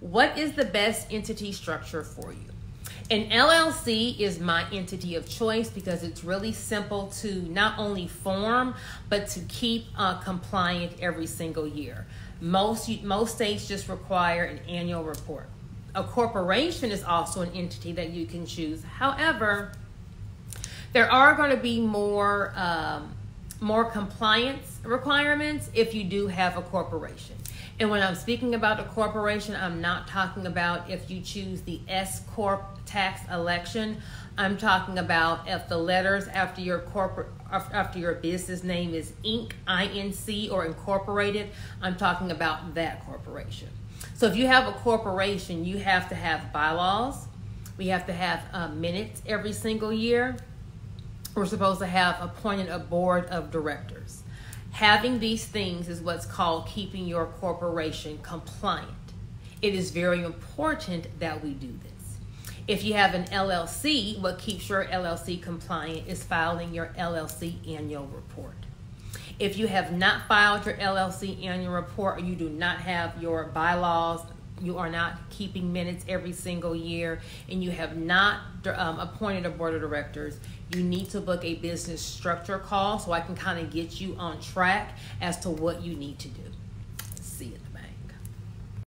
What is the best entity structure for you? An LLC is my entity of choice because it's really simple to not only form but to keep uh, compliant every single year. Most most states just require an annual report. A corporation is also an entity that you can choose. However, there are going to be more um, more compliance requirements if you do have a corporation. And when I'm speaking about a corporation, I'm not talking about if you choose the S corp tax election. I'm talking about if the letters after your corporate after your business name is Inc. Inc. or incorporated. I'm talking about that corporation. So if you have a corporation, you have to have bylaws. We have to have uh, minutes every single year. We're supposed to have appointed a board of directors. Having these things is what's called keeping your corporation compliant. It is very important that we do this. If you have an LLC, what keeps your LLC compliant is filing your LLC annual report. If you have not filed your LLC annual report or you do not have your bylaws, you are not keeping minutes every single year, and you have not um, appointed a board of directors, you need to book a business structure call so I can kind of get you on track as to what you need to do.